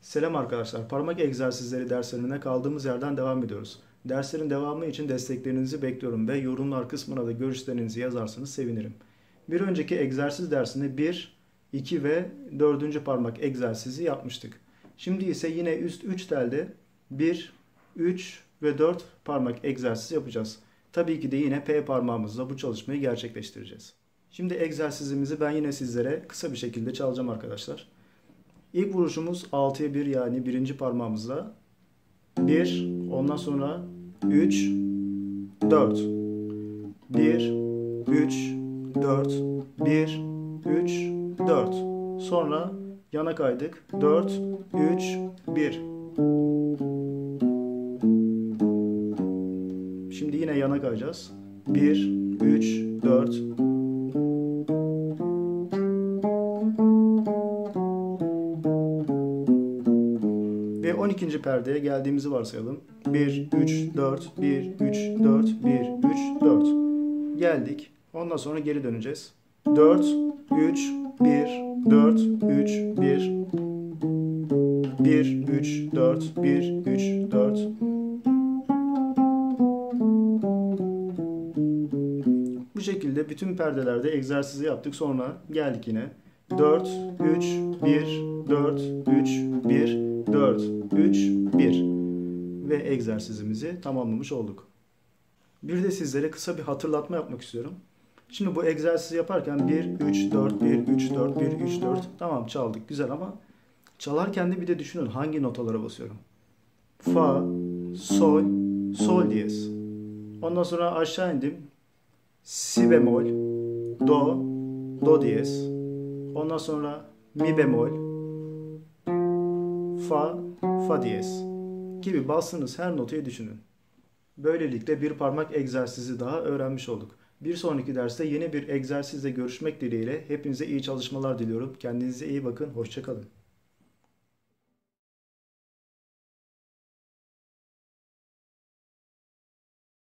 Selam arkadaşlar. Parmak egzersizleri derslerine kaldığımız yerden devam ediyoruz. Derslerin devamı için desteklerinizi bekliyorum ve yorumlar kısmına da görüşlerinizi yazarsanız sevinirim. Bir önceki egzersiz dersinde 1, 2 ve 4. parmak egzersizi yapmıştık. Şimdi ise yine üst 3 telde 1, 3 ve 4 parmak egzersizi yapacağız. Tabii ki de yine P parmağımızla bu çalışmayı gerçekleştireceğiz. Şimdi egzersizimizi ben yine sizlere kısa bir şekilde çalacağım arkadaşlar. İlk vuruşumuz 6'ya 1 yani birinci parmağımızla 1, ondan sonra 3, 4. 1, 3, 4, 1, 3, 4. Sonra yana kaydık. 4, 3, 1. Şimdi yine yana kayacağız. 1, 3, 4, Ve 12. perdeye geldiğimizi varsayalım. 1, 3, 4, 1, 3, 4, 1, 3, 4. Geldik. Ondan sonra geri döneceğiz. 4, 3, 1, 4, 3, 1. 1, 3, 4, 1, 3, 4. Bu şekilde bütün perdelerde egzersizi yaptık. Sonra geldik yine. 4, 3, 1, 4, 3, 1, 4, 3, 1 ve egzersizimizi tamamlamış olduk. Bir de sizlere kısa bir hatırlatma yapmak istiyorum. Şimdi bu egzersizi yaparken 1, 3, 4, 1, 3, 4, 1, 3, 4 tamam çaldık güzel ama çalarken de bir de düşünün hangi notalara basıyorum. Fa, sol, sol diyez. Ondan sonra aşağı indim. Si bemol, do, do diyez. Ondan sonra mi bemol, fa, fa diyez gibi bastığınız her notayı düşünün. Böylelikle bir parmak egzersizi daha öğrenmiş olduk. Bir sonraki derste yeni bir egzersizle görüşmek dileğiyle hepinize iyi çalışmalar diliyorum. Kendinize iyi bakın, hoşçakalın.